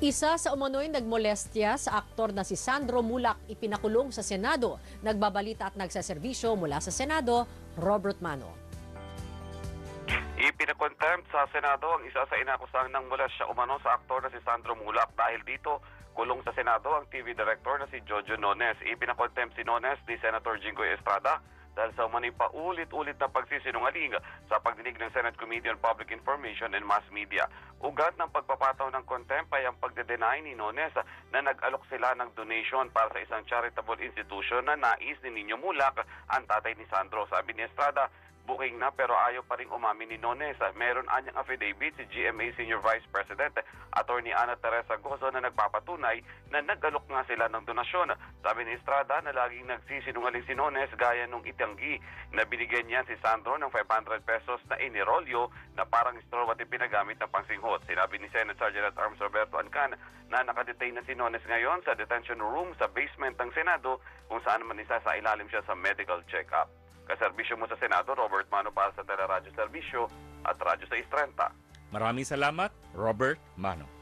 Isa sa umano'y nagmolestya sa aktor na si Sandro Mulak ipinakulong sa Senado. Nagbabalita at nagsaserbisyo mula sa Senado, Robert Mano. Ipinakontempt sa Senado ang isa sa inakusang ng molestya umano sa aktor na si Sandro Mulak dahil dito kulong sa Senado ang TV director na si Jojo Nones. Ipinakontempt si Nones ni Senator Jinggoy Estrada dahil sa umano'y paulit-ulit na pagsisinungaling sa pagdinig ng Senate Committee on Public Information and Mass Media. Ugat ng pagpapataw ng contempt ay ang pagde-deny ni Nones na nag-alok sila ng donation para sa isang charitable institution na nais ni Nino Mulak ang tatay ni Sandro. Sabi ni Estrada, booking na pero ayaw pa rin umamin ni Nones. Meron anyang affidavit si GMA Senior Vice President Attorney Ana Teresa Gozo na nagpapatunay na nag-alok nga sila ng donasyon. Sabi ni Estrada na laging nagsisinungaling si Nones gaya nung itanggi na binigyan niya si Sandro ng 500 pesos na inirolyo na parang straw at ipinagamit na pangsinghot. Sinabi ni Senate Sergeant at Arms Roberto Ancan na nakadetain na si Nones ngayon sa detention room sa basement ng Senado kung saan man isa sa ilalim siya sa medical check-up. Kaserbisyo mo sa Senado, Robert Mano para sa Teleradyo Serbisyo at Radyo 630. Maraming salamat, Robert Mano.